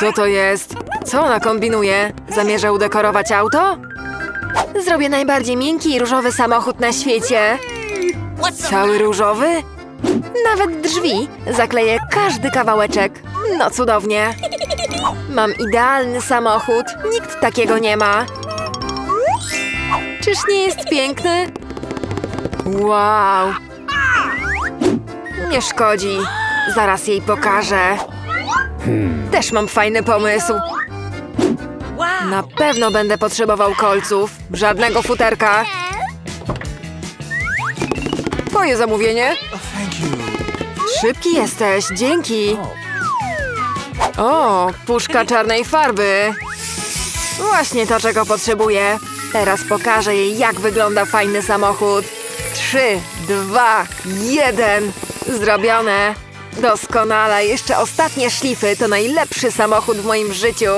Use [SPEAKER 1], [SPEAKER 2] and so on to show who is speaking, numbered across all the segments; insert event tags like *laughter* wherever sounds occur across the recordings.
[SPEAKER 1] Co to jest? Co ona kombinuje? Zamierza udekorować auto? Zrobię najbardziej miękki i różowy samochód na świecie. Cały różowy? Nawet drzwi. Zakleję każdy kawałeczek. No cudownie. Mam idealny samochód. Nikt takiego nie ma. Czyż nie jest piękny? Wow. Nie szkodzi. Zaraz jej pokażę. Też mam fajny pomysł. Na pewno będę potrzebował kolców. Żadnego futerka. Twoje zamówienie. Szybki jesteś, dzięki. O, puszka czarnej farby. Właśnie to, czego potrzebuję. Teraz pokażę jej, jak wygląda fajny samochód. Trzy, dwa, jeden. Zrobione. Doskonale. Jeszcze ostatnie szlify. To najlepszy samochód w moim życiu.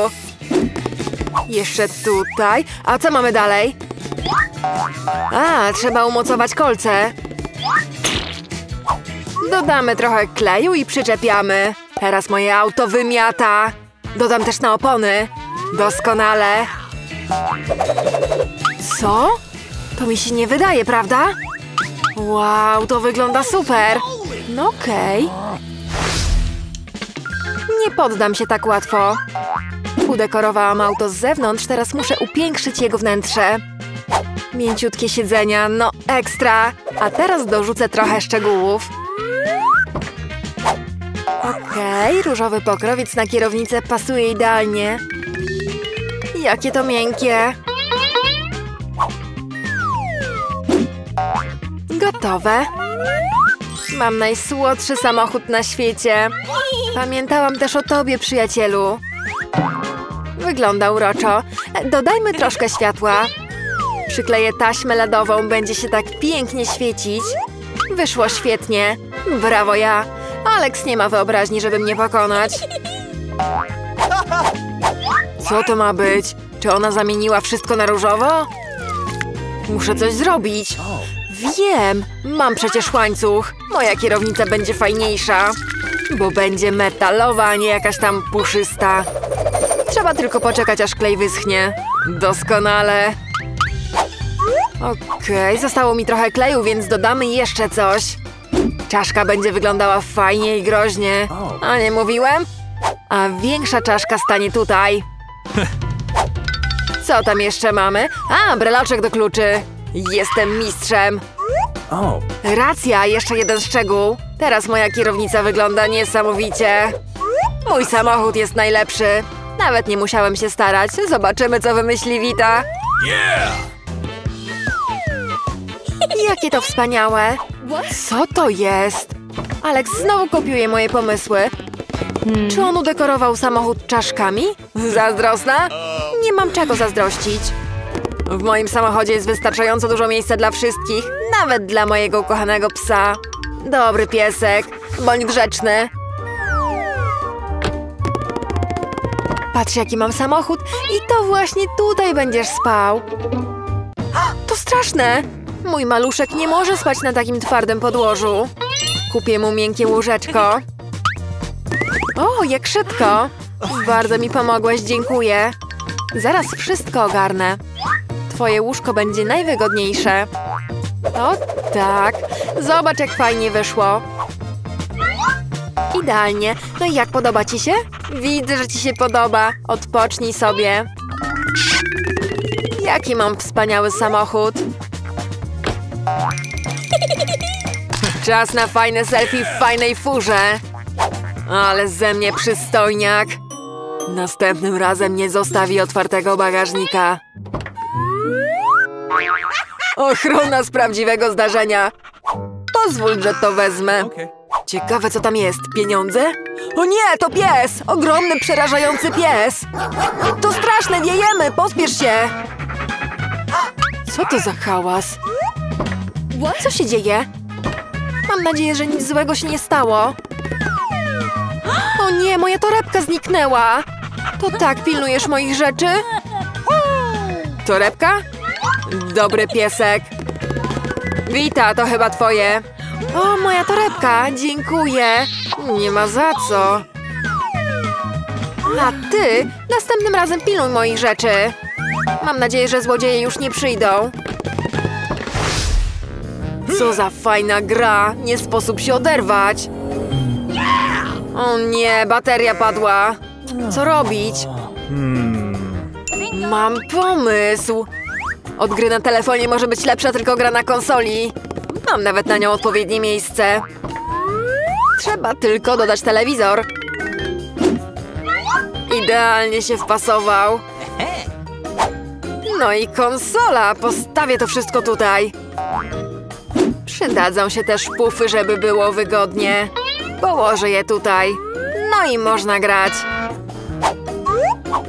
[SPEAKER 1] Jeszcze tutaj. A co mamy dalej? A, trzeba umocować kolce. Dodamy trochę kleju i przyczepiamy. Teraz moje auto wymiata. Dodam też na opony. Doskonale. Co? To mi się nie wydaje, prawda? Wow, to wygląda super. No okej. Nie poddam się tak łatwo. Udekorowałam auto z zewnątrz, teraz muszę upiększyć jego wnętrze. Mięciutkie siedzenia, no ekstra. A teraz dorzucę trochę szczegółów. Okej, różowy pokrowiec na kierownicę pasuje idealnie. Jakie to miękkie. Gotowe. Mam najsłodszy samochód na świecie. Pamiętałam też o tobie, przyjacielu. Wygląda uroczo. Dodajmy troszkę światła. Przykleję taśmę LEDową, będzie się tak pięknie świecić. Wyszło świetnie. Brawo ja. Alex nie ma wyobraźni, żeby mnie pokonać. Co to ma być? Czy ona zamieniła wszystko na różowo? Muszę coś zrobić. Wiem, mam przecież łańcuch. Moja kierownica będzie fajniejsza, bo będzie metalowa, a nie jakaś tam puszysta. Trzeba tylko poczekać, aż klej wyschnie. Doskonale. Okej, zostało mi trochę kleju, więc dodamy jeszcze coś. Czaszka będzie wyglądała fajnie i groźnie. A nie mówiłem? A większa czaszka stanie tutaj. *laughs* Co tam jeszcze mamy? A, breloczek do kluczy. Jestem mistrzem.
[SPEAKER 2] Oh,
[SPEAKER 1] Racja, jeszcze jeden szczegół. Teraz moja kierownica wygląda niesamowicie. Mój samochód jest najlepszy. Nawet nie musiałem się starać. Zobaczymy, co wymyśli Wita. Jakie to wspaniałe. Co to jest? Alex znowu kopiuje moje pomysły. Czy on udekorował samochód czaszkami? Zazdrosna? Nie mam czego zazdrościć. W moim samochodzie jest wystarczająco dużo miejsca dla wszystkich, nawet dla mojego ukochanego psa. Dobry piesek, bądź grzeczny. Patrz, jaki mam samochód i to właśnie tutaj będziesz spał. To straszne! Mój maluszek nie może spać na takim twardym podłożu. Kupię mu miękkie łóżeczko. O, jak szybko! Bardzo mi pomogłaś, dziękuję. Zaraz wszystko ogarnę. Twoje łóżko będzie najwygodniejsze. O tak, zobacz jak fajnie wyszło. Idealnie. No i jak podoba ci się? Widzę, że ci się podoba. Odpocznij sobie. Jaki mam wspaniały samochód. Czas na fajne selfie w fajnej furze. Ale ze mnie przystojniak. Następnym razem nie zostawi otwartego bagażnika. Ochrona z prawdziwego zdarzenia. Pozwól, że to wezmę. Ciekawe, co tam jest. Pieniądze? O nie, to pies! Ogromny, przerażający pies! To straszne, wiejemy! Pospiesz się! Co to za hałas? Co się dzieje? Mam nadzieję, że nic złego się nie stało. O nie, moja torebka zniknęła! To tak pilnujesz moich rzeczy? Torebka? Dobry piesek. Wita, to chyba twoje. O, moja torebka, dziękuję. Nie ma za co. A ty następnym razem pilnuj moich rzeczy. Mam nadzieję, że złodzieje już nie przyjdą. Co za fajna gra! Nie sposób się oderwać. O nie, bateria padła. Co robić? Mam pomysł. Od gry na telefonie może być lepsza tylko gra na konsoli. Mam nawet na nią odpowiednie miejsce. Trzeba tylko dodać telewizor. Idealnie się wpasował. No i konsola. Postawię to wszystko tutaj. Przydadzą się też pufy, żeby było wygodnie. Położę je tutaj. No i można grać.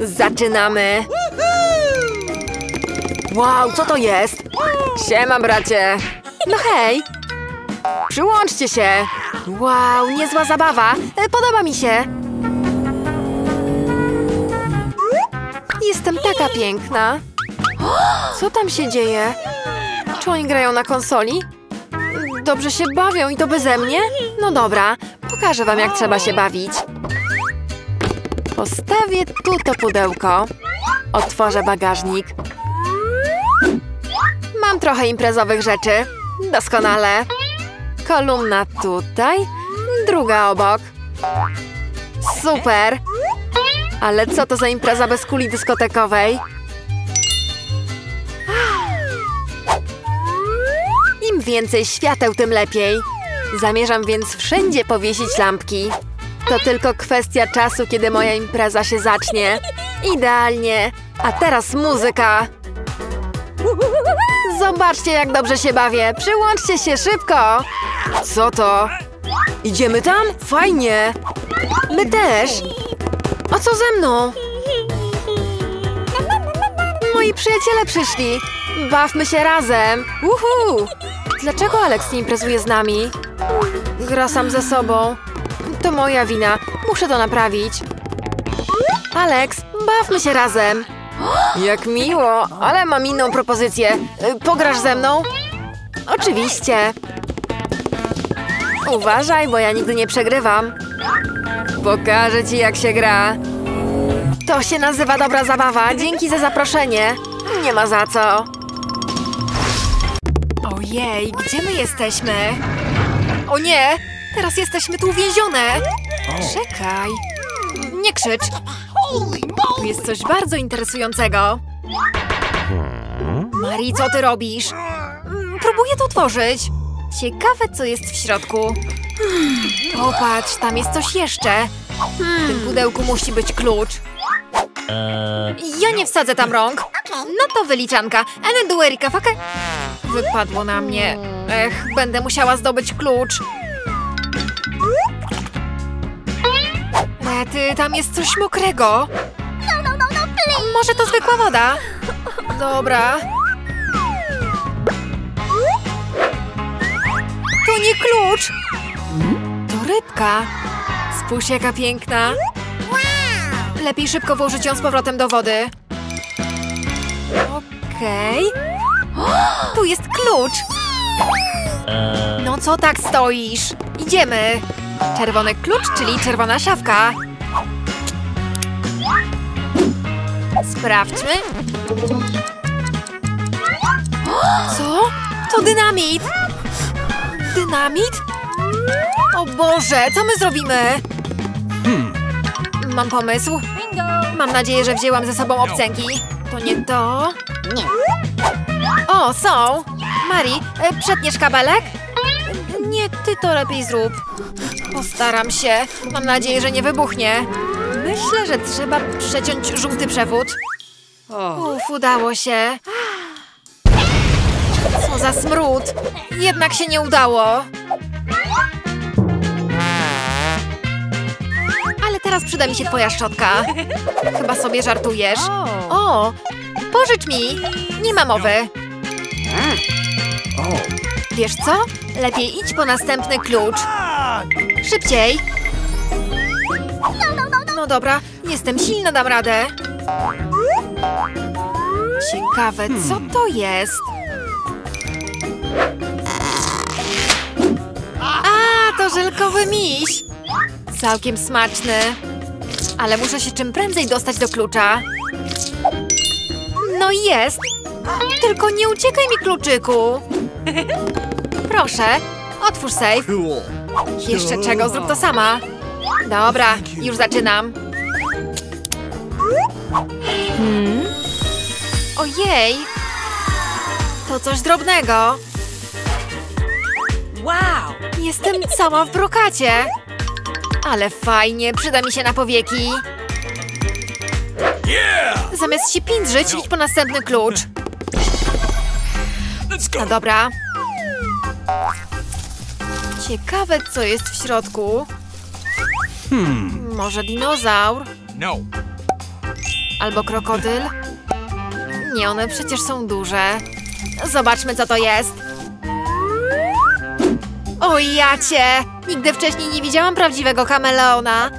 [SPEAKER 1] Zaczynamy. Wow, co to jest? Siema, bracie. No hej. Przyłączcie się. Wow, niezła zabawa. E, Podoba mi się. Jestem taka piękna. Co tam się dzieje? Czy oni grają na konsoli? Dobrze się bawią i to beze mnie? No dobra, pokażę wam jak trzeba się bawić. Postawię tu to pudełko. Otworzę bagażnik. Mam trochę imprezowych rzeczy. Doskonale. Kolumna tutaj, druga obok. Super! Ale co to za impreza bez kuli dyskotekowej? Im więcej świateł, tym lepiej. Zamierzam więc wszędzie powiesić lampki. To tylko kwestia czasu, kiedy moja impreza się zacznie. Idealnie. A teraz muzyka. Zobaczcie, jak dobrze się bawię. Przyłączcie się szybko. Co to? Idziemy tam? Fajnie. My też. A co ze mną? Moi przyjaciele przyszli. Bawmy się razem. Uhu! Dlaczego Alex nie imprezuje z nami? Gra sam ze sobą. To moja wina. Muszę to naprawić. Alex, bawmy się razem. Jak miło, ale mam inną propozycję. Y, Pograsz ze mną? Oczywiście. Uważaj, bo ja nigdy nie przegrywam. Pokażę ci, jak się gra. To się nazywa dobra zabawa. Dzięki za zaproszenie. Nie ma za co. Ojej, gdzie my jesteśmy? O nie! Teraz jesteśmy tu uwięzione! Czekaj. Nie krzycz. Tu jest coś bardzo interesującego. Mari, co ty robisz? Mm, Próbuję to otworzyć. Ciekawe, co jest w środku. Popatrz, tam jest coś jeszcze. W tym pudełku musi być klucz. Ja nie wsadzę tam rąk. No to wyliczanka. Ene du Erika faka. Wypadło na mnie. Ech, będę musiała zdobyć klucz. Rety, tam jest coś mokrego. Może to zwykła woda? Dobra. To nie klucz. To rybka. Spójrz jaka piękna. Lepiej szybko włożyć ją z powrotem do wody. Okej. *gasps* Tu jest klucz. No co tak stoisz? Idziemy. Czerwony klucz, czyli czerwona szafka. Sprawdźmy. Co? To dynamit. Dynamit? O Boże, co my zrobimy? Mam pomysł. Mam nadzieję, że wzięłam ze sobą obcęgi. To nie to?
[SPEAKER 2] Nie.
[SPEAKER 1] O, są! Mari, e, przetniesz kabelek? Nie, ty to lepiej zrób. Postaram się. Mam nadzieję, że nie wybuchnie. Myślę, że trzeba przeciąć żółty przewód. Uf, udało się. Co za smród. Jednak się nie udało. Ale teraz przyda mi się twoja szczotka. Chyba sobie żartujesz. O, pożycz mi. Nie ma mowy. Wiesz co? Lepiej idź po następny klucz. Szybciej. No dobra, jestem silna, dam radę. Ciekawe, co to jest? A, to żelkowy miś. Całkiem smaczny. Ale muszę się czym prędzej dostać do klucza. No jest! Tylko nie uciekaj mi, kluczyku! *laughs* Proszę, otwórz safe. Jeszcze czego? Zrób to sama. Dobra, już zaczynam. Hmm? Ojej! To coś drobnego.
[SPEAKER 3] Wow!
[SPEAKER 1] Jestem cała w brokacie. Ale fajnie, przyda mi się na powieki. Zamiast się pindrzyć, idź po następny klucz. No dobra. Ciekawe, co jest w środku. Może dinozaur?
[SPEAKER 2] No.
[SPEAKER 1] Albo krokodyl? Nie, one przecież są duże. Zobaczmy, co to jest. O jacie! Nigdy wcześniej nie widziałam prawdziwego kameleona.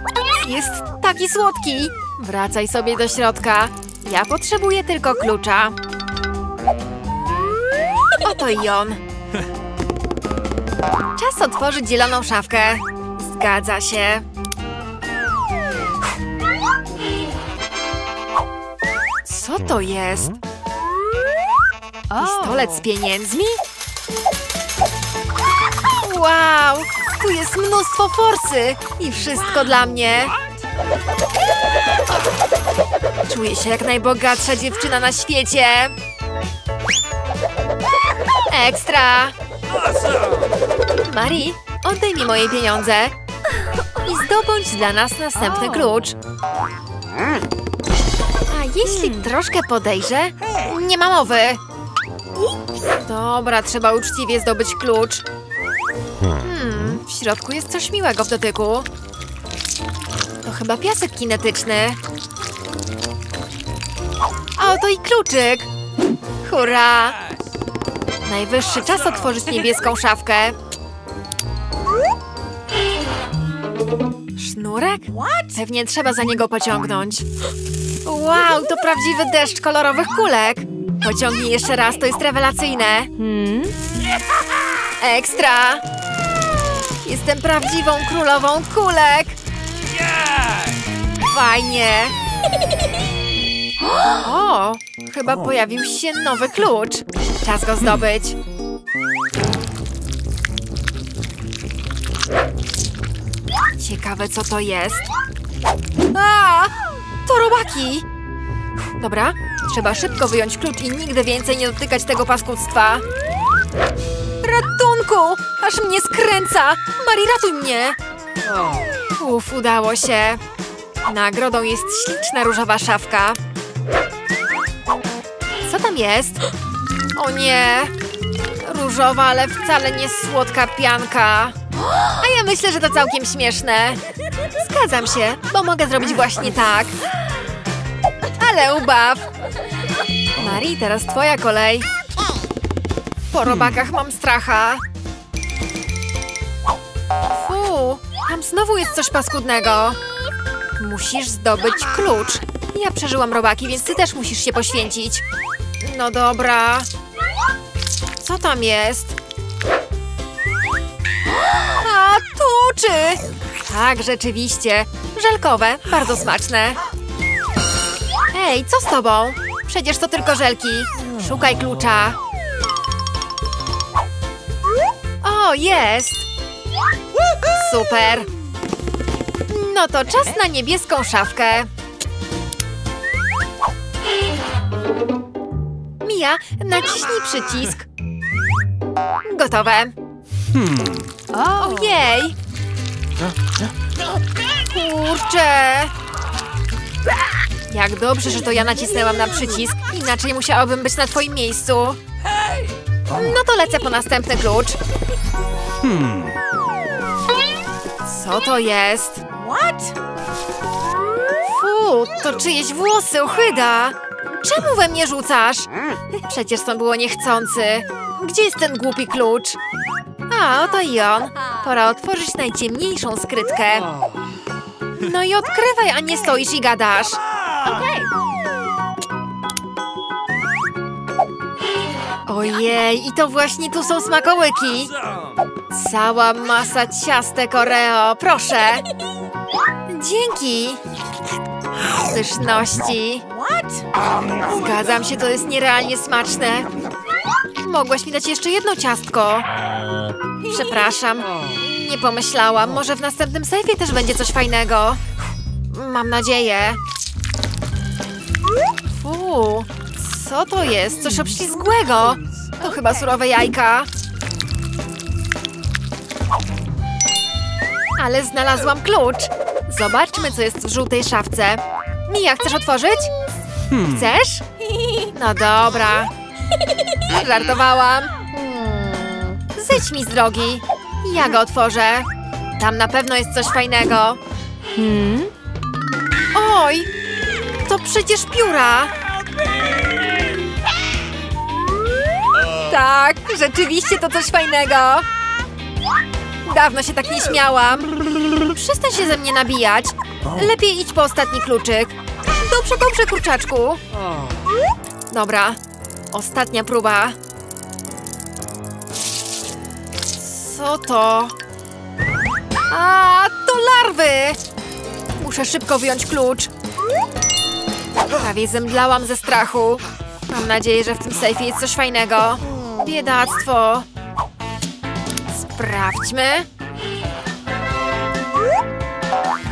[SPEAKER 1] Jest taki słodki. Wracaj sobie do środka. Ja potrzebuję tylko klucza. Oto i on. Czas otworzyć zieloną szafkę. Zgadza się. Co to jest? Pistolet z pieniędzmi? *laughs* Wow! Tu jest mnóstwo forsy i wszystko dla mnie. Czuję się jak najbogatsza dziewczyna na świecie. Ekstra! Marie, oddaj mi moje pieniądze i zdobądź dla nas następny klucz. Jeśli troszkę podejrzę? Nie ma mowy. Dobra, trzeba uczciwie zdobyć klucz. Hmm, w środku jest coś miłego w dotyku. To chyba piasek kinetyczny. A oto i kluczyk. Hurra! Najwyższy czas otworzyć niebieską szafkę. Sznurek? Pewnie trzeba za niego pociągnąć. Wow, to prawdziwy deszcz kolorowych kulek. Pociągnij jeszcze raz, to jest rewelacyjne. Ekstra! Jestem prawdziwą królową kulek. Fajnie. O, chyba pojawił się nowy klucz. Czas go zdobyć. Ciekawe, co to jest. A, to robaki! Dobra, trzeba szybko wyjąć klucz i nigdy więcej nie dotykać tego paskudztwa. Ratunku! Aż mnie skręca! Mari, ratuj mnie! Uf, udało się. Nagrodą jest śliczna różowa szafka. Co tam jest? O nie! Różowa, ale wcale nie słodka pianka. A ja myślę, że to całkiem śmieszne. Zgadzam się, bo mogę zrobić właśnie tak. Ale ubaw! Marii, teraz twoja kolej. Po robakach mam stracha. Fu, tam znowu jest coś paskudnego. Musisz zdobyć klucz. Ja przeżyłam robaki, więc ty też musisz się poświęcić. No dobra. Co tam jest? A, tuczy! Tak, rzeczywiście. Żelkowe, bardzo smaczne. Ej, co z tobą? Przecież to tylko żelki. Szukaj klucza. O, jest! Super! No to czas na niebieską szafkę. Mia, naciśnij przycisk. Gotowe. Ojej! Kurczę! Jak dobrze, że to ja nacisnęłam na przycisk. Inaczej musiałabym być na twoim miejscu. No to lecę po następny klucz. Co to jest?
[SPEAKER 3] What?
[SPEAKER 1] Fu, to czyjeś włosy, ochyda! Czemu we mnie rzucasz? Przecież to było niechcący. Gdzie jest ten głupi klucz? A, oto i on. Pora otworzyć najciemniejszą skrytkę. No i odkrywaj, a nie stoisz i gadasz. Ojej, i to właśnie tu są smakołyki. Cała masa ciastek Oreo, proszę. Dzięki! Pyszności. Zgadzam się, to jest nierealnie smaczne. Mogłaś mi dać jeszcze jedno ciastko. Przepraszam. Nie pomyślałam. Może w następnym sejfie też będzie coś fajnego. Mam nadzieję. Fu, co to jest? Coś obślizgłego. To chyba surowe jajka. Ale znalazłam klucz. Zobaczmy, co jest w żółtej szafce. Mija, chcesz otworzyć? Chcesz? No dobra. Żartowałam. Zejdź mi z drogi. Ja go otworzę. Tam na pewno jest coś fajnego. Hmm? Oj! To przecież pióra! Tak, rzeczywiście to coś fajnego. Dawno się tak nie śmiałam. Przestań się ze mnie nabijać. Lepiej idź po ostatni kluczyk. Dobrze, dobrze, kurczaczku. Dobra, ostatnia próba. Co to? A, to larwy! Muszę szybko wyjąć klucz. Prawie zemdlałam ze strachu. Mam nadzieję, że w tym sejfie jest coś fajnego. Biedactwo. Sprawdźmy.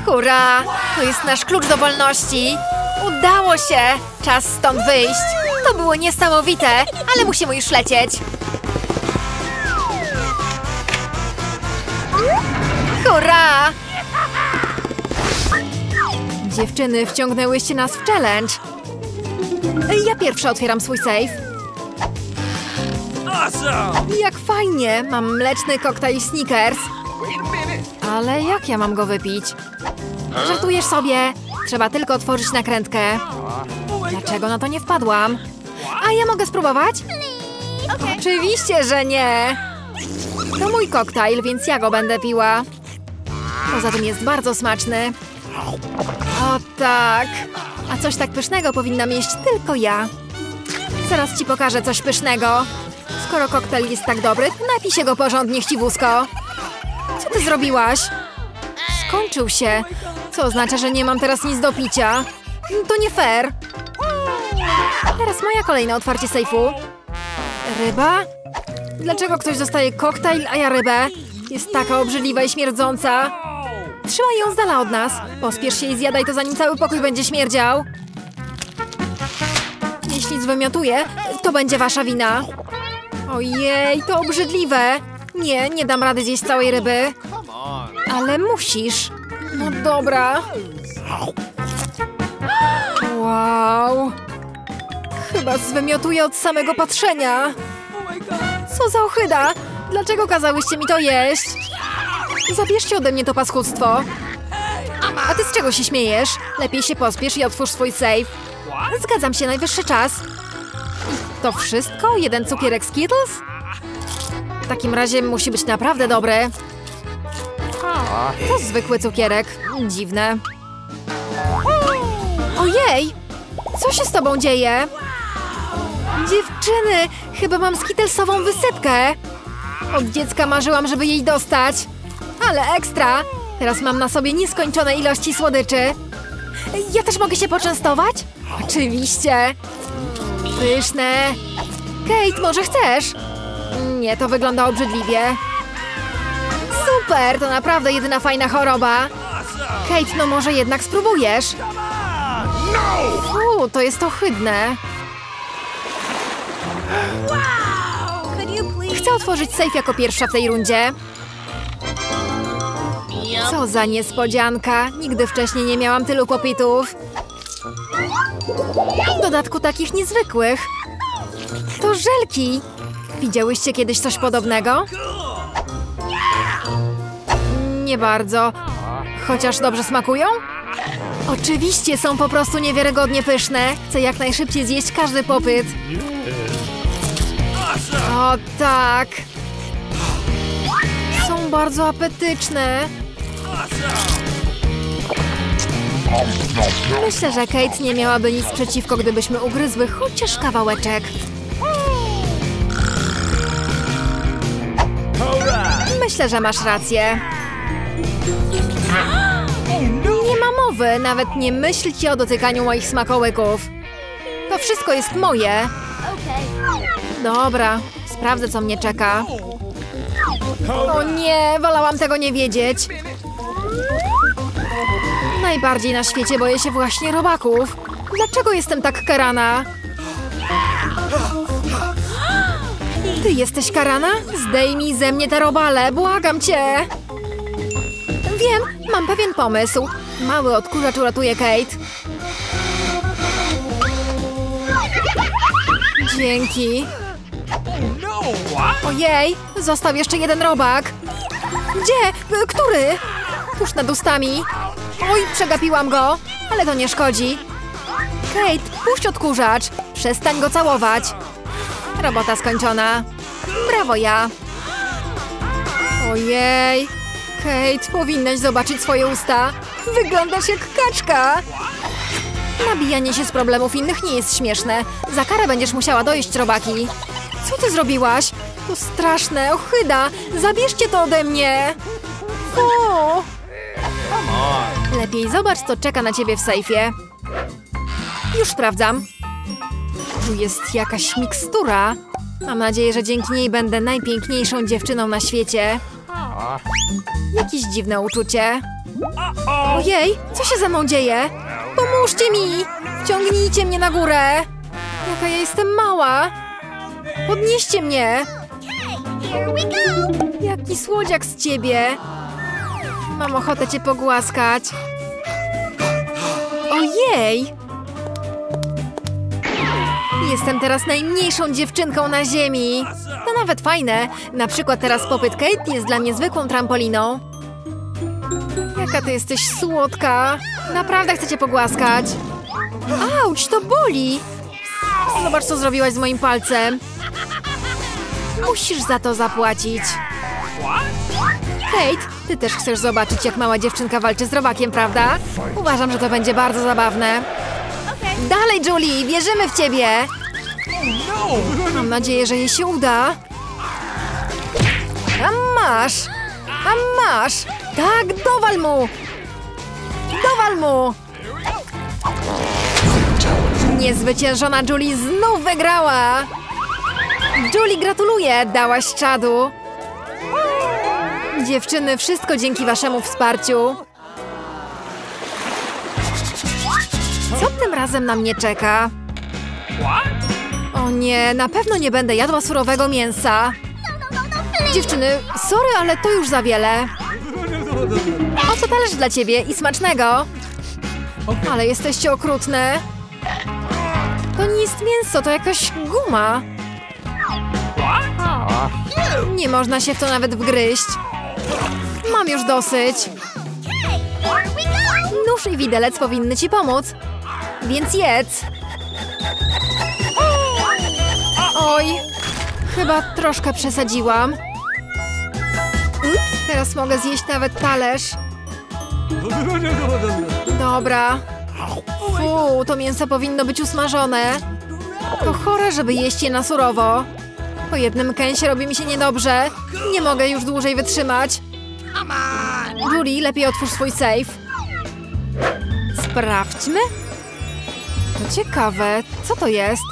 [SPEAKER 1] Hurra! To jest nasz klucz do wolności. Udało się! Czas stąd wyjść. To było niesamowite, ale musimy już lecieć. Hurra! Dziewczyny, wciągnęłyście nas w challenge. Ja pierwsza otwieram swój safe. Jak fajnie! Mam mleczny koktajl Snickers. Ale jak ja mam go wypić? Żartujesz sobie? Trzeba tylko otworzyć nakrętkę. Dlaczego na to nie wpadłam? A ja mogę spróbować? Oczywiście, że nie! To mój koktajl, więc ja go będę piła. Poza tym jest bardzo smaczny. O tak! A coś tak pysznego powinna mieć tylko ja. Zaraz ci pokażę coś pysznego. Skoro koktajl jest tak dobry, napij się go porządnie, chciwusko. Co ty zrobiłaś? Skończył się. Co oznacza, że nie mam teraz nic do picia. To nie fair. Teraz moja kolejne otwarcie sejfu. Ryba? Dlaczego ktoś dostaje koktajl, a ja rybę? Jest taka obrzydliwa i śmierdząca. Trzymaj ją z dala od nas. Pospiesz się i zjadaj to, zanim cały pokój będzie śmierdział. Jeśli zwymiotuję, to będzie wasza wina. Ojej, to obrzydliwe. Nie, nie dam rady zjeść całej ryby. Ale musisz. No dobra. Wow. Chyba zwymiotuję od samego patrzenia. Co za ochyda? Dlaczego kazałyście mi to jeść? Zabierzcie ode mnie to paskudztwo. A ty z czego się śmiejesz? Lepiej się pospiesz i otwórz swój safe. Zgadzam się, najwyższy czas. To wszystko? Jeden cukierek Skittles? W takim razie musi być naprawdę dobry. To zwykły cukierek. Dziwne. Ojej! Co się z tobą dzieje? Dziewczyny! Chyba mam skittlesową wysypkę. Od dziecka marzyłam, żeby jej dostać. Ale ekstra! Teraz mam na sobie nieskończone ilości słodyczy. Ja też mogę się poczęstować? Oczywiście. Pyszne. Kate, może chcesz? Nie, to wygląda obrzydliwie. Super, to naprawdę jedyna fajna choroba. Kate, no może jednak spróbujesz. Fu, to jest ohydne. Chcę otworzyć safe jako pierwsza w tej rundzie. Co za niespodzianka. Nigdy wcześniej nie miałam tylu popitów. W dodatku takich niezwykłych. To żelki. Widziałyście kiedyś coś podobnego? Nie bardzo. Chociaż dobrze smakują? Oczywiście są po prostu niewiarygodnie pyszne. Chcę jak najszybciej zjeść każdy popyt. O tak. Są bardzo apetyczne. Myślę, że Kate nie miałaby nic przeciwko, gdybyśmy ugryzły chociaż kawałeczek. Myślę, że masz rację. Nie mam mowy, nawet nie myślcie o dotykaniu moich smakołyków. To wszystko jest moje. Dobra, sprawdzę co mnie czeka. O nie, wolałam tego nie wiedzieć. Najbardziej na świecie boję się właśnie robaków. Dlaczego jestem tak karana? Ty jesteś karana? Zdejmij ze mnie te robale, błagam cię! Wiem, mam pewien pomysł. Mały odkurzacz uratuje Kate. Dzięki. Ojej, został jeszcze jeden robak. Gdzie? Który? Tuż nad ustami. Oj, przegapiłam go, ale to nie szkodzi. Kate, puść odkurzacz. Przestań go całować. Robota skończona. Brawo ja. Ojej. Kate, powinnaś zobaczyć swoje usta. Wyglądasz jak kaczka. Nabijanie się z problemów innych nie jest śmieszne. Za karę będziesz musiała dojeść robaki. Co ty zrobiłaś? To straszne, ochyda. Zabierzcie to ode mnie. O! Lepiej zobacz, co czeka na ciebie w sejfie. Już sprawdzam. Tu jest jakaś mikstura. Mam nadzieję, że dzięki niej będę najpiękniejszą dziewczyną na świecie. Jakieś dziwne uczucie. Ojej, co się ze mną dzieje? Pomóżcie mi! Wciągnijcie mnie na górę! Jaka ja jestem mała! Podnieście mnie! Jaki słodziak z ciebie! Mam ochotę cię pogłaskać. Ojej! Jestem teraz najmniejszą dziewczynką na ziemi. To nawet fajne. Na przykład teraz popyt Kate jest dla mnie zwykłą trampoliną. Jaka ty jesteś słodka. Naprawdę chcę cię pogłaskać. Auć, to boli. Zobacz, co zrobiłaś z moim palcem. Musisz za to zapłacić. Ty też chcesz zobaczyć, jak mała dziewczynka walczy z robakiem, prawda? Uważam, że to będzie bardzo zabawne. Dalej, Julie, wierzymy w ciebie! Mam nadzieję, że jej się uda. A masz! A masz! Tak, dowal mu! Dowal mu! Niezwyciężona Julie znów wygrała! Julie, gratuluję! Dałaś czadu! Dziewczyny, wszystko dzięki waszemu wsparciu. Co tym razem na mnie czeka? O nie, na pewno nie będę jadła surowego mięsa. Dziewczyny, sorry, ale to już za wiele. Oto talerz dla ciebie i smacznego. Ale jesteście okrutne. To nie jest mięso, to jakaś guma. Nie można się w to nawet wgryźć. Mam już dosyć. Nóż i widelec powinny ci pomóc. Więc jedz. Oj, chyba troszkę przesadziłam. Teraz mogę zjeść nawet talerz. Dobra. Fu, to mięso powinno być usmażone. To chore, żeby jeść je na surowo. Po jednym kęsie robi mi się niedobrze. Nie mogę już dłużej wytrzymać. Julie, lepiej otwórz swój safe. Sprawdźmy. To ciekawe. Co to jest?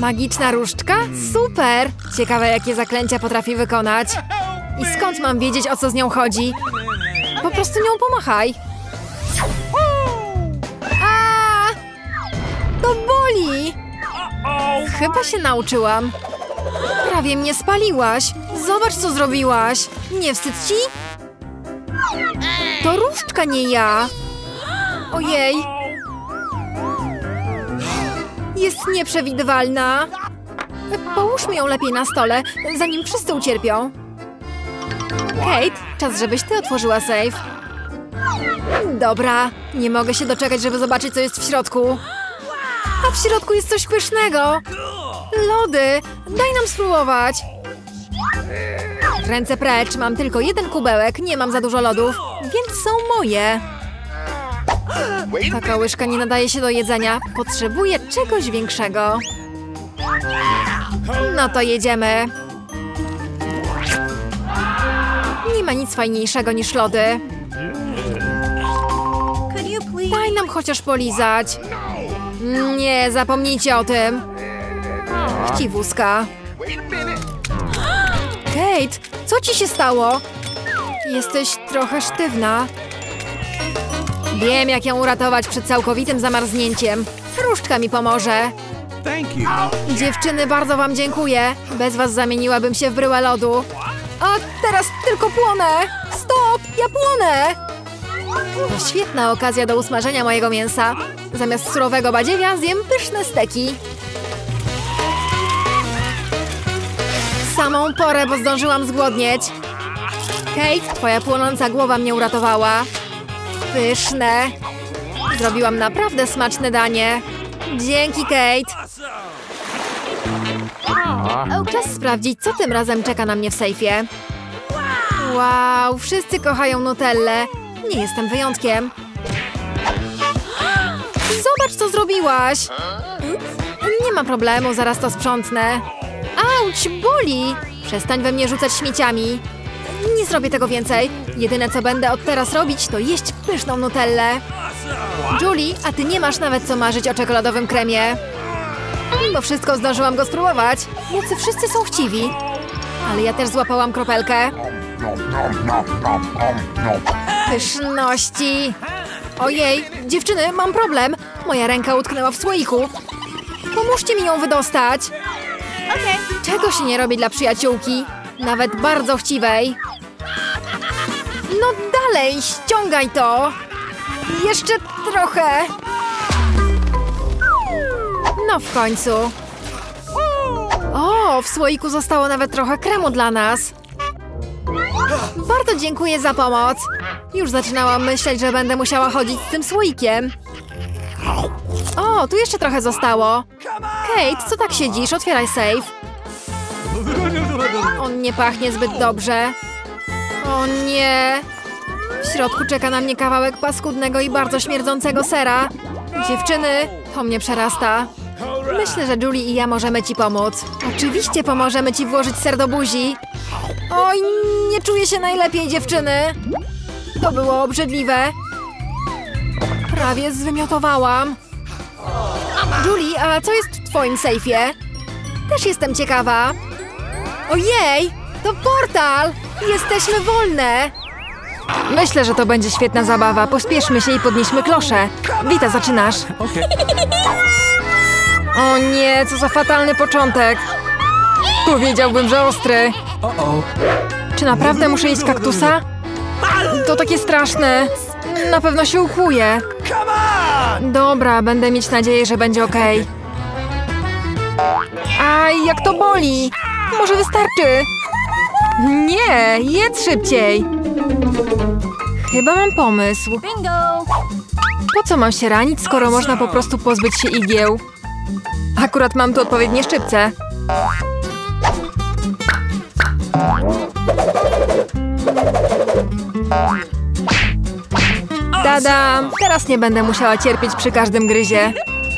[SPEAKER 1] Magiczna różdżka? Super! Ciekawe, jakie zaklęcia potrafi wykonać. I skąd mam wiedzieć, o co z nią chodzi? Po prostu nią pomachaj. A! To boli! Chyba się nauczyłam. Prawie mnie spaliłaś. Zobacz, co zrobiłaś. Nie wstyd ci? To różdżka, nie ja. Ojej. Jest nieprzewidywalna. Połóżmy ją lepiej na stole, zanim wszyscy ucierpią. Kate, czas, żebyś ty otworzyła safe. Dobra, nie mogę się doczekać, żeby zobaczyć, co jest w środku. A w środku jest coś pysznego. Lody, daj nam spróbować. Ręce precz, mam tylko jeden kubełek, nie mam za dużo lodów, więc są moje. Taka łyżka nie nadaje się do jedzenia. Potrzebuję czegoś większego. No to jedziemy. Nie ma nic fajniejszego niż lody. Daj nam chociaż polizać. Nie, zapomnijcie o tym. Chciwuska. Kate, co ci się stało? Jesteś trochę sztywna. Wiem, jak ją uratować przed całkowitym zamarznięciem. Różdżka mi pomoże.
[SPEAKER 2] Thank you.
[SPEAKER 1] Dziewczyny, bardzo wam dziękuję. Bez was zamieniłabym się w bryłę lodu. A teraz tylko płonę! Stop! Ja płonę! To świetna okazja do usmażenia mojego mięsa. Zamiast surowego badziewia zjem pyszne steki. Samą porę, bo zdążyłam zgłodnieć. Kate, twoja płonąca głowa mnie uratowała. Pyszne. Zrobiłam naprawdę smaczne danie. Dzięki, Kate. Czas sprawdzić, co tym razem czeka na mnie w sejfie. Wow, wszyscy kochają Nutellę. Nie jestem wyjątkiem. Zobacz, co zrobiłaś. Nie ma problemu, zaraz to sprzątnę. Auć, boli! Przestań we mnie rzucać śmieciami. Nie zrobię tego więcej. Jedyne, co będę od teraz robić, to jeść pyszną Nutellę. Julie, a ty nie masz nawet co marzyć o czekoladowym kremie. Bo wszystko zdążyłam go spróbować. Jacy wszyscy są chciwi. Ale ja też złapałam kropelkę. Pyszności. Ojej, dziewczyny, mam problem. Moja ręka utknęła w słoiku. Pomóżcie mi ją wydostać. Czego się nie robi dla przyjaciółki? Nawet bardzo chciwej. No dalej, ściągaj to. Jeszcze trochę. No w końcu. O, w słoiku zostało nawet trochę kremu dla nas. Bardzo dziękuję za pomoc. Już zaczynałam myśleć, że będę musiała chodzić z tym słoikiem. O, tu jeszcze trochę zostało. Kate, co tak siedzisz? Otwieraj safe. On nie pachnie zbyt dobrze. O nie. W środku czeka na mnie kawałek paskudnego i bardzo śmierdzącego sera. Dziewczyny, to mnie przerasta. Myślę, że Julie i ja możemy ci pomóc. Oczywiście pomożemy ci włożyć ser do buzi. Oj, nie czuję się najlepiej, dziewczyny. To było obrzydliwe. Prawie zwymiotowałam. Julie, a co jest w twoim sejfie? Też jestem ciekawa. Ojej, to portal! Jesteśmy wolne! Myślę, że to będzie świetna zabawa. Pospieszmy się i podnieśmy klosze. Wita, zaczynasz. O nie, co za fatalny początek. Powiedziałbym, że ostry. Czy naprawdę muszę jeść kaktusa? To takie straszne. Na pewno się
[SPEAKER 2] on!
[SPEAKER 1] Dobra, będę mieć nadzieję, że będzie ok. Aj, jak to boli! Może wystarczy? Nie, jedz szybciej. Chyba mam pomysł.
[SPEAKER 3] Bingo!
[SPEAKER 1] Po co mam się ranić, skoro można po prostu pozbyć się igieł? Akurat mam tu odpowiednie szczypce. Tada! Teraz nie będę musiała cierpieć przy każdym gryzie.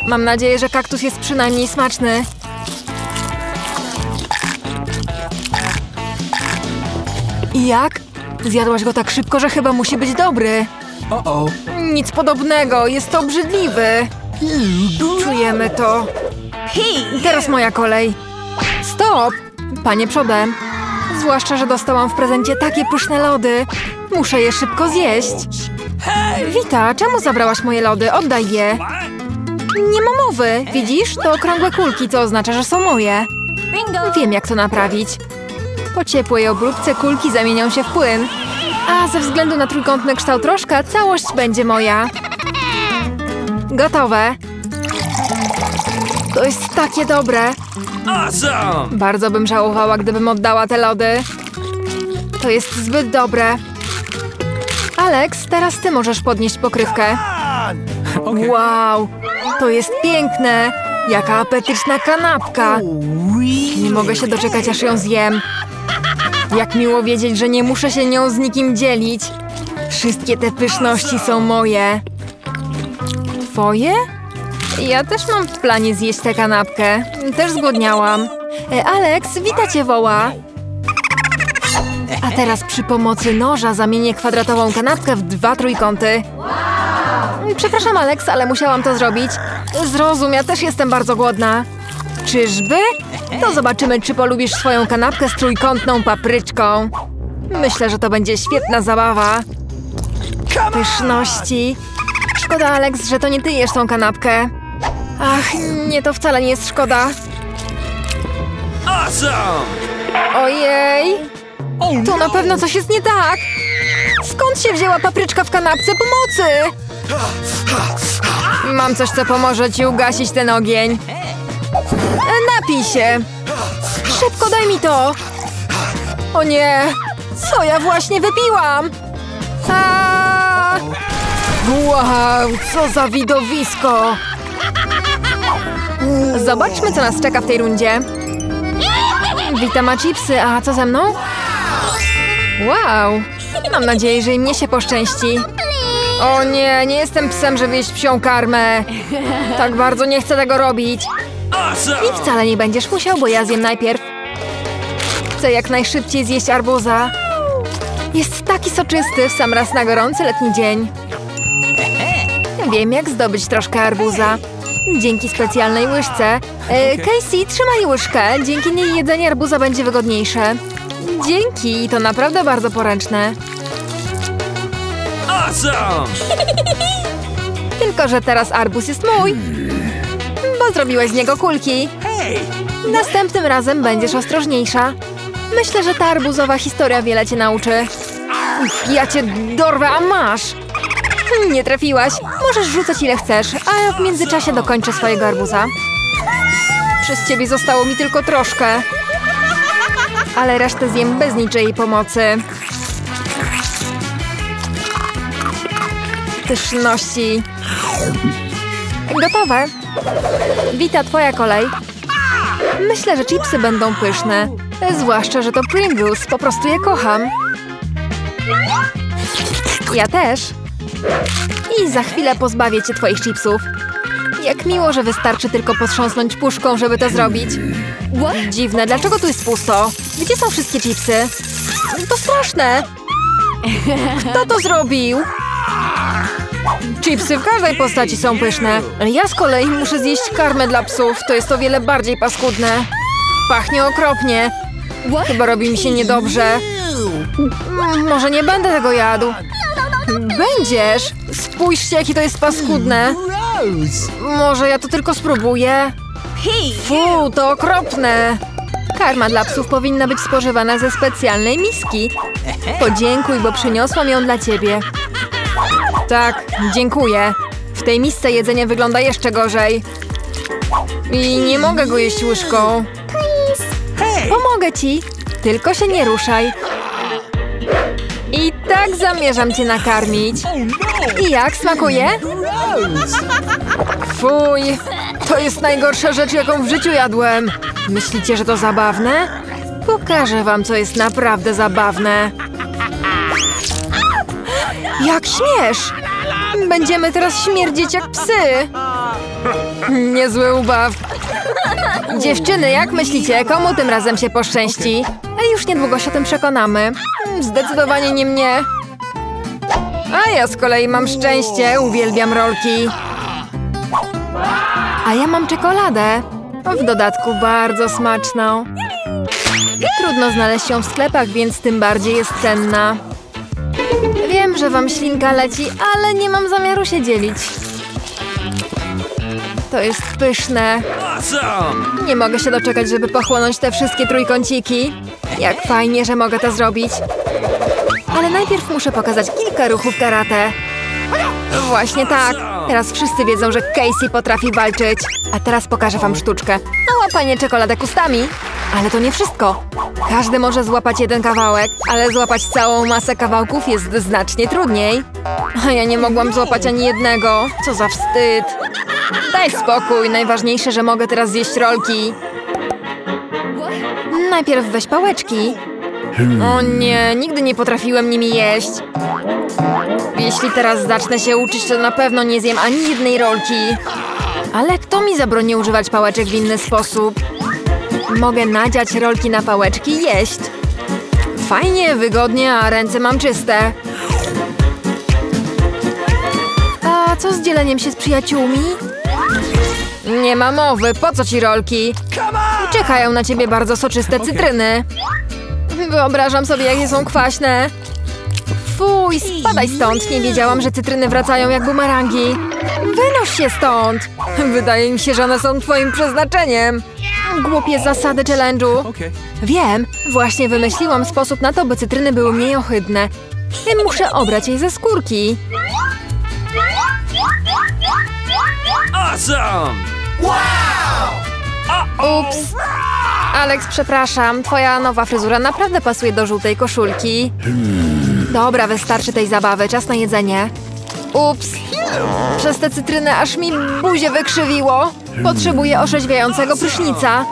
[SPEAKER 1] Mam nadzieję, że kaktus jest przynajmniej smaczny. I jak? Zjadłaś go tak szybko, że chyba musi być dobry.
[SPEAKER 2] Uh-oh.
[SPEAKER 1] Nic podobnego, jest to obrzydliwy. Czujemy to. Teraz moja kolej. Stop! Panie przodem. Zwłaszcza, że dostałam w prezencie takie pyszne lody. Muszę je szybko zjeść. Wita, czemu zabrałaś moje lody? Oddaj je. Nie ma mowy. Widzisz? To okrągłe kulki, co oznacza, że są moje. Wiem, jak to naprawić. Po ciepłej obróbce kulki zamienią się w płyn. A ze względu na trójkątny kształt rożka, całość będzie moja. Gotowe. To jest takie dobre.
[SPEAKER 2] Awesome!
[SPEAKER 1] Bardzo bym żałowała, gdybym oddała te lody. To jest zbyt dobre. Alex, teraz ty możesz podnieść pokrywkę.
[SPEAKER 2] Okay.
[SPEAKER 1] Wow, to jest piękne. Jaka apetyczna kanapka. Nie mogę się doczekać, aż ją zjem. Jak miło wiedzieć, że nie muszę się nią z nikim dzielić. Wszystkie te pyszności są moje. Twoje? Ja też mam w planie zjeść tę kanapkę. Też zgłodniałam. E, Alex, wita cię woła. A teraz przy pomocy noża zamienię kwadratową kanapkę w dwa trójkąty. Przepraszam, Alex, ale musiałam to zrobić. Zrozum, ja też jestem bardzo głodna. Czyżby? To zobaczymy, czy polubisz swoją kanapkę z trójkątną papryczką. Myślę, że to będzie świetna zabawa. Pyszności. Szkoda, Alex, że to nie ty jesz tą kanapkę. Ach, nie, to wcale nie jest szkoda. Ojej! To na pewno coś jest nie tak! Skąd się wzięła papryczka w kanapce pomocy? Mam coś, co pomoże ci ugasić ten ogień. Napij się! Szybko daj mi to! O nie! Co ja właśnie wypiłam? A! Wow, co za widowisko! Zobaczmy, co nas czeka w tej rundzie. Witam, a chipsy, a co ze mną? Wow! Mam nadzieję, że i mnie się poszczęści. O nie, nie jestem psem, żeby jeść psią karmę. Tak bardzo nie chcę tego robić. I wcale nie będziesz musiał, bo ja zjem najpierw. Chcę jak najszybciej zjeść arbuza. Jest taki soczysty w sam raz na gorący letni dzień. Wiem, jak zdobyć troszkę arbuza. Dzięki specjalnej łyżce. E, Casey, trzymaj łyżkę. Dzięki niej jedzenie arbuza będzie wygodniejsze. Dzięki, to naprawdę bardzo poręczne.
[SPEAKER 2] Awesome!
[SPEAKER 1] Tylko, że teraz arbuz jest mój. Bo zrobiłeś z niego kulki.
[SPEAKER 2] Hey!
[SPEAKER 1] Następnym razem będziesz ostrożniejsza. Myślę, że ta arbuzowa historia wiele cię nauczy. Uf, ja cię dorwę, a masz! Hmm, Nie trafiłaś. Możesz rzucać ile chcesz, a ja w międzyczasie dokończę swojego arbuza. Przez ciebie zostało mi tylko troszkę. Ale resztę zjem bez niczyjej pomocy. Pyszności. Gotowe. Wita twoja kolej. Myślę, że chipsy będą pyszne. Zwłaszcza, że to Pringles. Po prostu je kocham. Ja też. I za chwilę pozbawię cię twoich chipsów. Jak miło, że wystarczy tylko potrząsnąć puszką, żeby to zrobić. Dziwne, dlaczego tu jest pusto? Gdzie są wszystkie chipsy? To straszne. Kto to zrobił? Chipsy w każdej postaci są pyszne. Ja z kolei muszę zjeść karmę dla psów. To jest o wiele bardziej paskudne. Pachnie okropnie. Chyba robi mi się niedobrze. Mm, Może nie będę tego jadł. Będziesz. Spójrzcie, jakie to jest paskudne. Może ja to tylko spróbuję. Fu, to okropne. Karma dla psów powinna być spożywana ze specjalnej miski. Podziękuj, bo przyniosłam ją dla ciebie. Tak, dziękuję. W tej misce jedzenie wygląda jeszcze gorzej. I nie mogę go jeść łyżką. Pomogę ci. Tylko się nie ruszaj. I tak zamierzam cię nakarmić. I jak smakuje? Fuj, to jest najgorsza rzecz, jaką w życiu jadłem. Myślicie, że to zabawne? Pokażę wam, co jest naprawdę zabawne. Jak śmiesz! Będziemy teraz śmierdzieć jak psy. Niezły ubaw. Dziewczyny, jak myślicie, komu tym razem się poszczęści? Już niedługo się o tym przekonamy. Zdecydowanie nie mnie. A ja z kolei mam szczęście, uwielbiam rolki. A ja mam czekoladę. W dodatku bardzo smaczną. Trudno znaleźć ją w sklepach, więc tym bardziej jest cenna. Że wam ślinka leci, ale nie mam zamiaru się dzielić. To jest pyszne. Nie mogę się doczekać, żeby pochłonąć te wszystkie trójkąciki. Jak fajnie, że mogę to zrobić. Ale najpierw muszę pokazać kilka ruchów karate. Właśnie tak. Teraz wszyscy wiedzą, że Casey potrafi walczyć. A teraz pokażę wam sztuczkę. Na łapanie czekoladek ustami. Ale to nie wszystko. Każdy może złapać jeden kawałek, ale złapać całą masę kawałków jest znacznie trudniej. A ja nie mogłam złapać ani jednego. Co za wstyd. Daj spokój, najważniejsze, że mogę teraz zjeść rolki. Najpierw weź pałeczki. O nie, nigdy nie potrafiłem nimi jeść. Jeśli teraz zacznę się uczyć, to na pewno nie zjem ani jednej rolki. Ale kto mi zabroni używać pałeczek w inny sposób? Mogę nadziać rolki na pałeczki i jeść. Fajnie, wygodnie, a ręce mam czyste. A co z dzieleniem się z przyjaciółmi? Nie ma mowy, po co ci rolki? Czekają na ciebie bardzo soczyste cytryny. Wyobrażam sobie, jakie są kwaśne. Fuj, spadaj stąd. Nie wiedziałam, że cytryny wracają jak bumerangi. Wynoś się stąd. Wydaje mi się, że one są twoim przeznaczeniem. Głupie zasady challenge'u. Wiem, właśnie wymyśliłam sposób na to, by cytryny były mniej ohydne. I muszę obrać jej ze skórki.
[SPEAKER 2] Awesome!
[SPEAKER 1] Ups. Alex, przepraszam. Twoja nowa fryzura naprawdę pasuje do żółtej koszulki. Dobra, wystarczy tej zabawy. Czas na jedzenie. Ups. Przez te cytryny aż mi buzię wykrzywiło. Potrzebuję orzeźwiającego prysznica.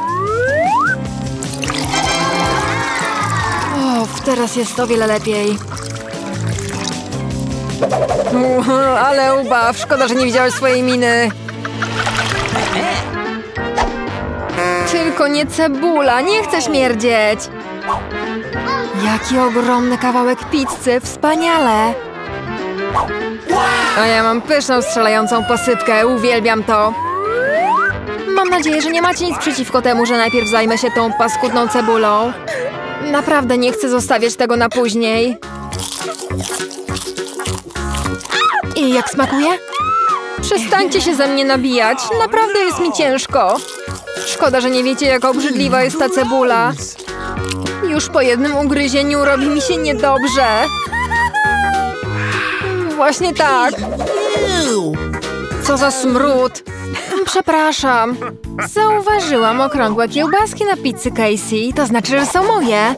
[SPEAKER 1] O, teraz jest o wiele lepiej. Uch, ale ubaw. Szkoda, że nie widziałeś swojej miny. Tylko nie cebula, nie chcę śmierdzieć. Jaki ogromny kawałek pizzy, wspaniale. A ja mam pyszną, strzelającą posypkę, uwielbiam to. Mam nadzieję, że nie macie nic przeciwko temu, że najpierw zajmę się tą paskudną cebulą. Naprawdę nie chcę zostawiać tego na później. I jak smakuje? Przestańcie się ze mnie nabijać, naprawdę jest mi ciężko. Szkoda, że nie wiecie, jak obrzydliwa jest ta cebula. Już po jednym ugryzieniu robi mi się niedobrze. Właśnie tak. Co za smród. Przepraszam. Zauważyłam okrągłe kiełbaski na pizzy Casey. To znaczy, że są moje.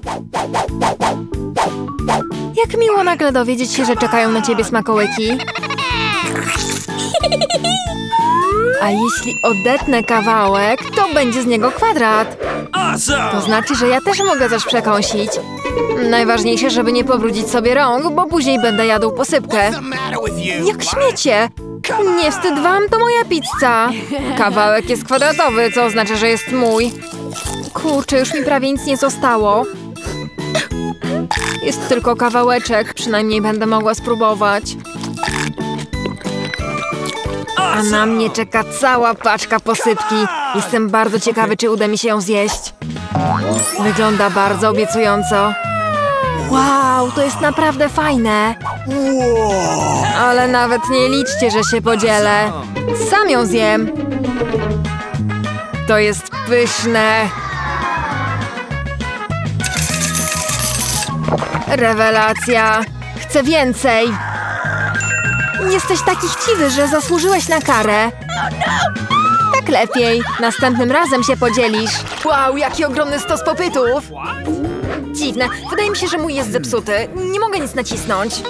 [SPEAKER 1] Jak miło nagle dowiedzieć się, że czekają na ciebie smakołyki. A jeśli odetnę kawałek, to będzie z niego kwadrat. To znaczy, że ja też mogę coś przekąsić. Najważniejsze, żeby nie pobrudzić sobie rąk, bo później będę jadł posypkę. Jak śmiecie! Nie wstyd wam, to moja pizza. Kawałek jest kwadratowy, co oznacza, że jest mój. Kurczę, już mi prawie nic nie zostało. Jest tylko kawałeczek, przynajmniej będę mogła spróbować. A na mnie czeka cała paczka posypki. Jestem bardzo ciekawy, czy uda mi się ją zjeść. Wygląda bardzo obiecująco. Wow, to jest naprawdę fajne. Ale nawet nie liczcie, że się podzielę. Sam ją zjem. To jest pyszne. Rewelacja. Chcę więcej. Jesteś taki chciwy, że zasłużyłeś na karę. Tak lepiej. Następnym razem się podzielisz. Wow, jaki ogromny stos popytów. Dziwne. Wydaje mi się, że mój jest zepsuty. Nie mogę nic nacisnąć.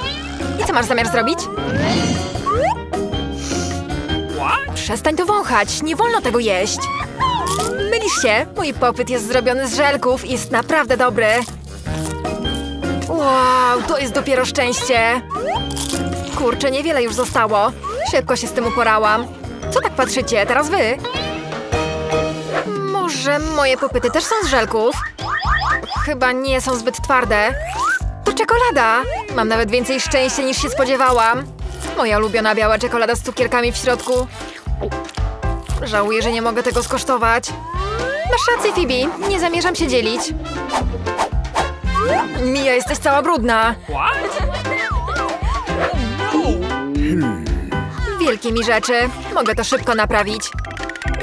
[SPEAKER 1] Co masz zamiar zrobić? Przestań to wąchać. Nie wolno tego jeść. Mylisz się. Mój popyt jest zrobiony z żelków i jest naprawdę dobry. Wow, to jest dopiero szczęście. Kurczę, niewiele już zostało. Szybko się z tym uporałam. Co tak patrzycie? Teraz wy? Może moje popyty też są z żelków? Chyba nie są zbyt twarde. To czekolada! Mam nawet więcej szczęścia niż się spodziewałam. Moja ulubiona biała czekolada z cukierkami w środku. Żałuję, że nie mogę tego skosztować. Masz rację, Phoebe. Nie zamierzam się dzielić. Mija, jesteś cała brudna. Wielkie mi rzeczy. Mogę to szybko naprawić.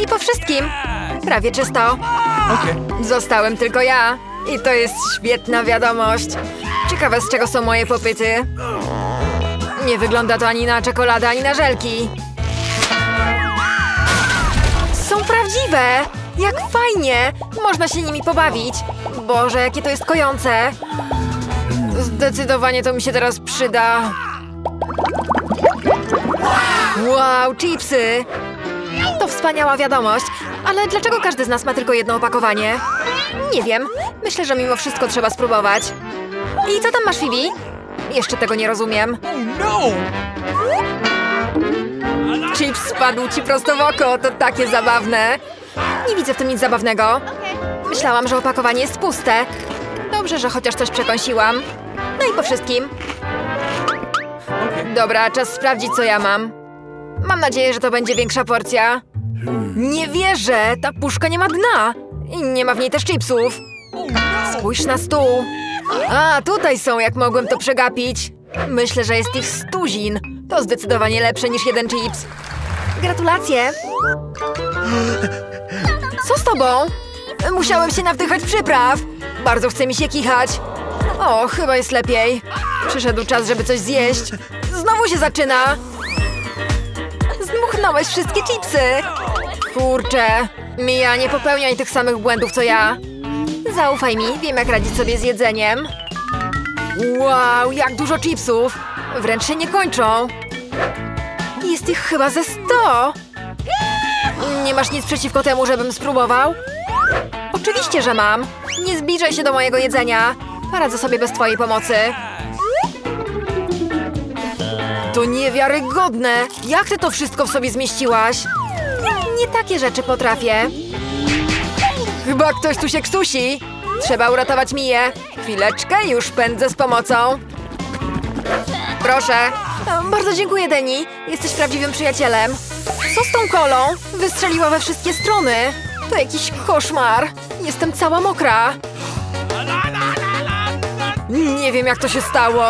[SPEAKER 1] I po wszystkim. Prawie czysto. Zostałem tylko ja. I to jest świetna wiadomość. Ciekawe, z czego są moje popyty. Nie wygląda to ani na czekoladę, ani na żelki. Są prawdziwe! Jak fajnie! Można się nimi pobawić. Boże, jakie to jest kojące. Zdecydowanie to mi się teraz przyda. Wow, chipsy! To wspaniała wiadomość, ale dlaczego każdy z nas ma tylko jedno opakowanie? Nie wiem. Myślę, że mimo wszystko trzeba spróbować. I co tam masz, Phoebe? Jeszcze tego nie rozumiem. Chips spadł ci prosto w oko, to takie zabawne. Nie widzę w tym nic zabawnego. Myślałam, że opakowanie jest puste. Dobrze, że chociaż coś przekąsiłam. No i po wszystkim. Dobra, czas sprawdzić, co ja mam. Mam nadzieję, że to będzie większa porcja. Nie wierzę! Ta puszka nie ma dna! I nie ma w niej też chipsów. Spójrz na stół. A, tutaj są, jak mogłem to przegapić. Myślę, że jest ich stuzin. To zdecydowanie lepsze niż jeden chips. Gratulacje! Co z tobą? Musiałem się nawdychać przypraw. Bardzo chce mi się kichać. O, chyba jest lepiej. Przyszedł czas, żeby coś zjeść. Znowu się zaczyna. Zdmuchnąłeś wszystkie chipsy. Kurczę. Mia, nie popełniaj tych samych błędów, co ja. Zaufaj mi, wiem jak radzić sobie z jedzeniem. Wow, jak dużo chipsów. Wręcz się nie kończą. Jest ich chyba ze sto. Nie masz nic przeciwko temu, żebym spróbował? Oczywiście, że mam. Nie zbliżaj się do mojego jedzenia. Poradzę sobie bez twojej pomocy. To niewiarygodne! Jak ty to wszystko w sobie zmieściłaś? Nie takie rzeczy potrafię. Chyba ktoś tu się ksusi. Trzeba uratować Miję. Chwileczkę, już pędzę z pomocą. Proszę. O, Bardzo dziękuję, Deni. Jesteś prawdziwym przyjacielem. Co z tą kolą? Wystrzeliła we wszystkie strony. To jakiś koszmar. Jestem cała mokra. Nie wiem, jak to się stało.